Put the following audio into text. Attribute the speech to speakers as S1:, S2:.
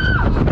S1: Ah!